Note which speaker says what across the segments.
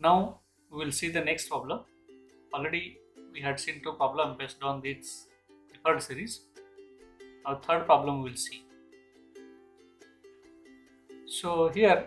Speaker 1: Now we will see the next problem. Already we had seen two problems based on this third series. Our third problem we will see. So here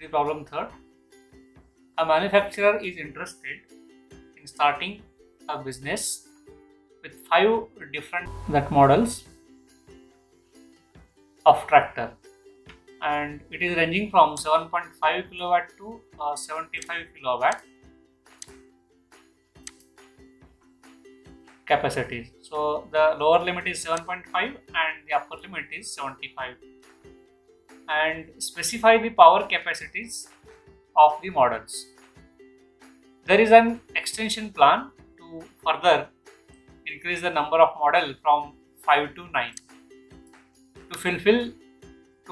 Speaker 1: the problem third. A manufacturer is interested in starting a business with five different that models of tractor and it is ranging from 7.5 kilowatt to uh, 75 kilowatt capacities. So the lower limit is 7.5 and the upper limit is 75 and specify the power capacities of the models. There is an extension plan to further increase the number of model from 5 to 9 to fulfill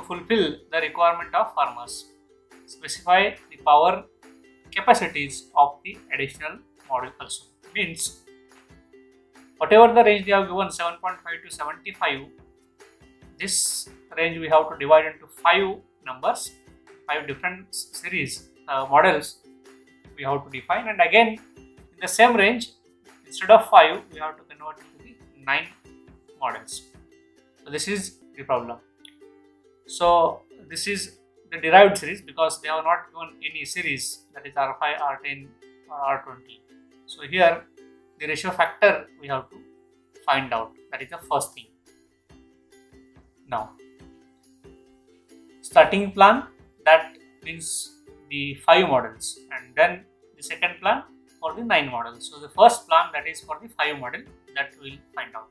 Speaker 1: fulfill the requirement of farmers. Specify the power capacities of the additional model also. Means whatever the range they have given 7.5 to 75 this range we have to divide into five numbers five different series uh, models we have to define and again in the same range instead of 5 we have to convert to the 9 models so this is the problem so this is the derived series because they have not given any series that is R5, R10 or R20 so here the ratio factor we have to find out. That is the first thing. Now starting plan that means the five models and then the second plan for the nine models. So the first plan that is for the five model that we will find out.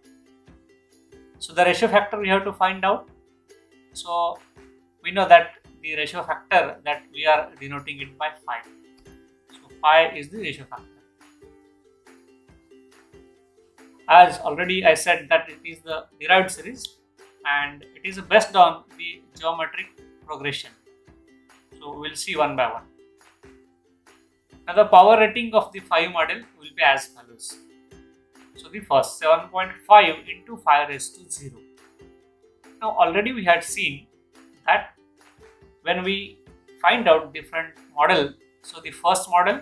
Speaker 1: So the ratio factor we have to find out so we know that the ratio factor that we are denoting it by 5 so 5 is the ratio factor as already I said that it is the derived series and it is based on the geometric progression. So we will see one by one. Now the power rating of the 5 model will be as follows. So the first 7.5 into 5 raised to 0. Now already we had seen that when we find out different model, so the first model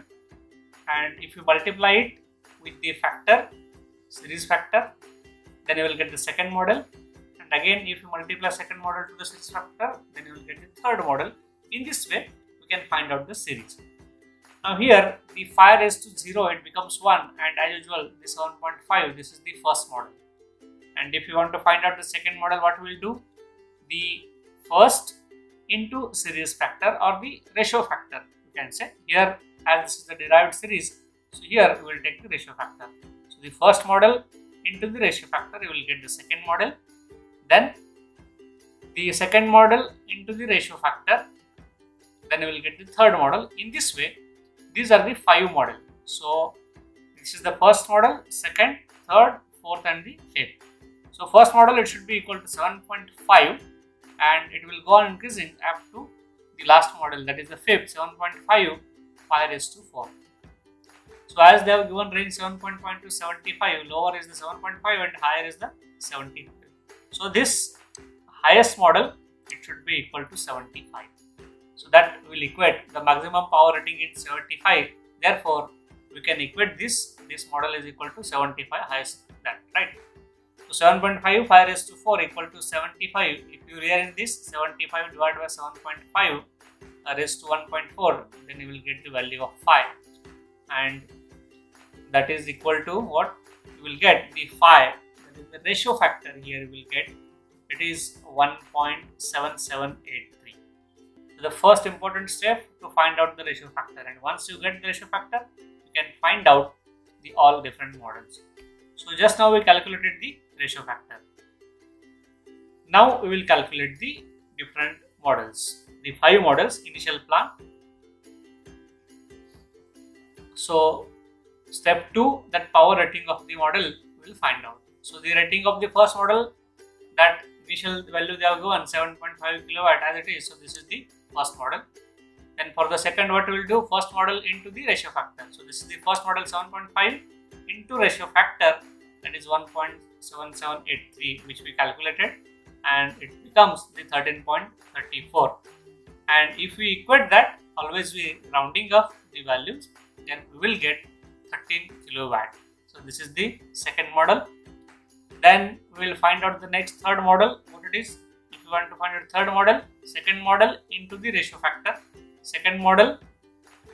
Speaker 1: and if you multiply it with the factor series factor then you will get the second model. And again if you multiply second model to the series factor then you will get the third model. In this way we can find out the series. Now here the 5 raised to 0 it becomes 1 and as usual the 7.5 this is the first model and if you want to find out the second model what we will do the first into series factor or the ratio factor you can say here as this is the derived series so here we will take the ratio factor so the first model into the ratio factor, you will get the second model. Then the second model into the ratio factor, then you will get the third model. In this way, these are the five model. So this is the first model, second, third, fourth and the fifth. So first model it should be equal to 7.5 and it will go on increasing up to the last model that is the fifth 7.5 5 raised to 4. So as they have given range 7.5 to 75, lower is the 7.5 and higher is the 75. So this highest model, it should be equal to 75. So that will equate the maximum power rating is 75. Therefore, we can equate this, this model is equal to 75 highest that, right? So 7.5 5 raised to 4 equal to 75. If you rearrange this 75 divided by 7.5 uh, raised to 1.4, then you will get the value of 5 and that is equal to what you will get? The 5 that is the ratio factor here you will get. It is 1.7783 so the first important step to find out the ratio factor. And once you get the ratio factor you can find out the all different models. So just now we calculated the ratio factor now we will calculate the different models the five models initial plan so step 2 that power rating of the model we will find out. So the rating of the first model that initial value they have given 7.5 kilowatt as it is. So this is the first model. Then for the second what we will do first model into the ratio factor. So this is the first model 7.5 into ratio factor that is 1.7783 which we calculated and it becomes the 13.34 and if we equate that always we rounding up the values then we will get 13 kilowatt. So this is the second model. Then we will find out the next third model what it is. If you want to find out third model second model into the ratio factor. Second model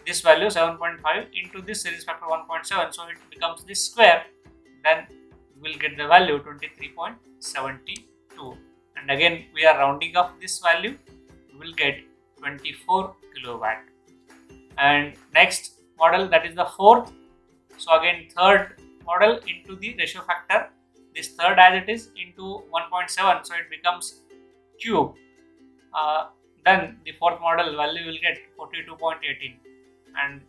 Speaker 1: this value 7.5 into this series factor 1.7 so it becomes this square. Then will get the value 23.72 and again we are rounding off this value. We will get 24 kilowatt. And next model that is the fourth. So again third model into the ratio factor. This third as it is into 1.7 so it becomes cube. Uh, then the fourth model value will get 42.18 and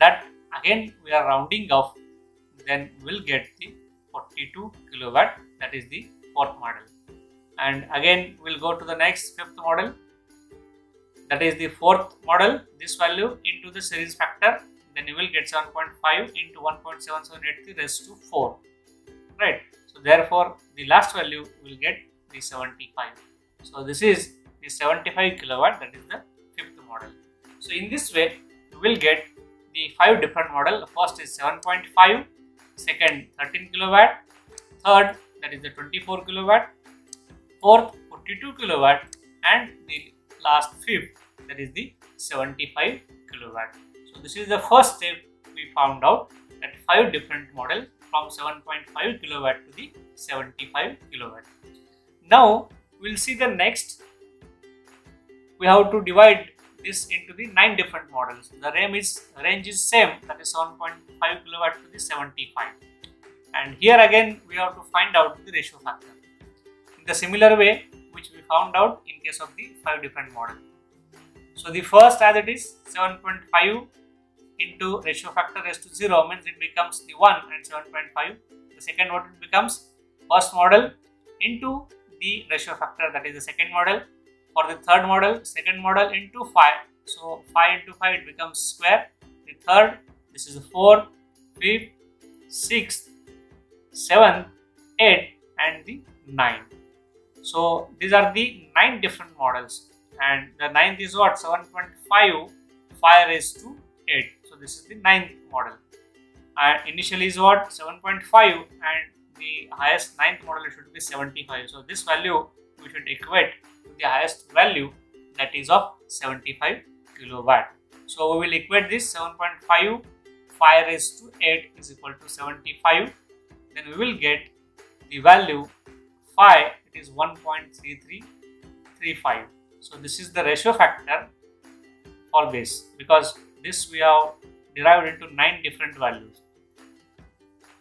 Speaker 1: that again we are rounding off then we'll get the 42 kilowatt that is the fourth model. And again we'll go to the next fifth model. That is the fourth model. This value into the series factor then you will get 7.5 into 1.7783 raised to 4 right? So therefore the last value will get the 75 so this is the 75 kilowatt that is the fifth model. So in this way you will get the five different model. First is 7.5 second 13 kilowatt. Third that is the 24 kilowatt. Fourth 42 kilowatt. And the last fifth that is the 75 kilowatt. So this is the first step we found out that five different model from 7.5 kilowatt to the 75 kilowatt. Now we'll see the next. We have to divide this into the nine different models. The range is range is same that is 7.5 kilowatt to the 75. And here again we have to find out the ratio factor in the similar way which we found out in case of the five different models. So the first as it is 7.5 into ratio factor raised to 0 means it becomes the 1 and 7.5. The second what it becomes first model into the ratio factor that is the second model for the third model second model into 5 so 5 into 5 it becomes square. The third this is 4 5th 6th 7th 8th and the 9 so these are the nine different models. And the ninth is what? 7.5 5 raised to 8 so this is the ninth model. And initially is what? 7.5 and the highest ninth model should be 75 so this value we should equate the highest value that is of 75 kilowatt. So we will equate this 7.5 5 raised to 8 is equal to 75 then we will get the value 5 it is 1.3335 so this is the ratio factor for this because this we have derived into 9 different values.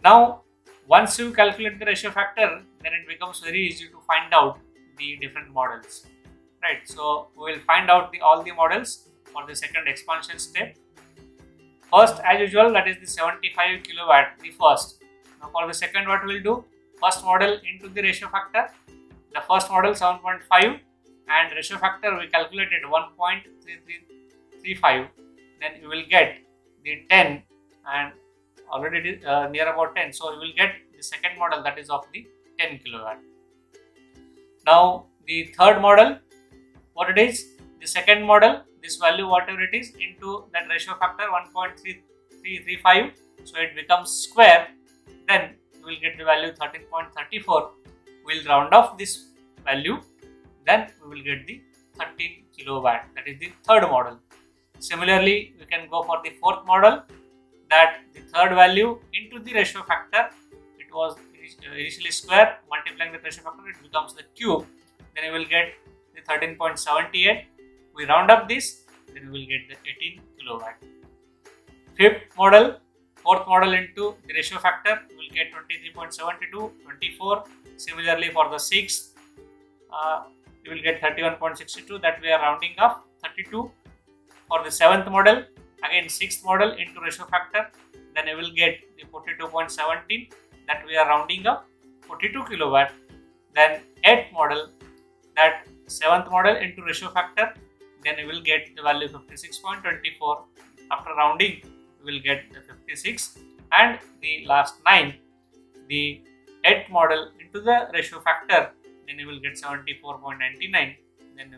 Speaker 1: Now once you calculate the ratio factor then it becomes very easy to find out the different models right? So we will find out the all the models for the second expansion step. First as usual that is the 75 kilowatt the first. Now for the second what we'll do? First model into the ratio factor the first model 7.5 and ratio factor we calculated 1.3335 then you will get the 10 and already uh, near about 10 so you will get the second model that is of the 10 kilowatt now the third model, what it is, the second model, this value whatever it is into that ratio factor 1.3335, so it becomes square, then we will get the value 13.34. We will round off this value, then we will get the 13 kilowatt, that is the third model. Similarly, we can go for the fourth model that the third value into the ratio factor, it was initially square multiplying the pressure factor it becomes the cube. Then you will get the 13.78 we round up this then you will get the 18 kilowatt. Fifth model fourth model into the ratio factor you will get 23.72 24 similarly for the sixth uh, you will get 31.62 that we are rounding off 32 for the seventh model again sixth model into ratio factor then you will get the 42.17 that we are rounding up 42 kilowatt then 8th model that 7th model into ratio factor then we will get the value 56.24 after rounding we will get the 56 and the last 9 the 8th model into the ratio factor then you will get 74.99 then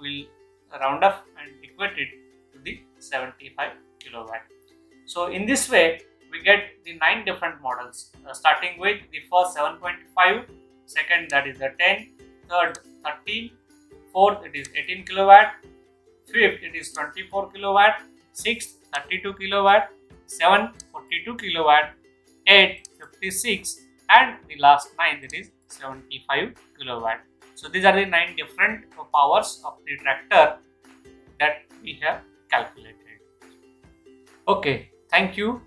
Speaker 1: we will round up and equate it to the 75 kilowatt. So in this way, we get the nine different models, uh, starting with the first 7.5, second that is the 10, third 13, fourth it is 18 kilowatt, fifth it is 24 kilowatt, sixth 32 kilowatt, 7 42 kilowatt, 8 56 and the last 9 that is 75 kilowatt. So these are the 9 different powers of the tractor that we have calculated. Okay, thank you.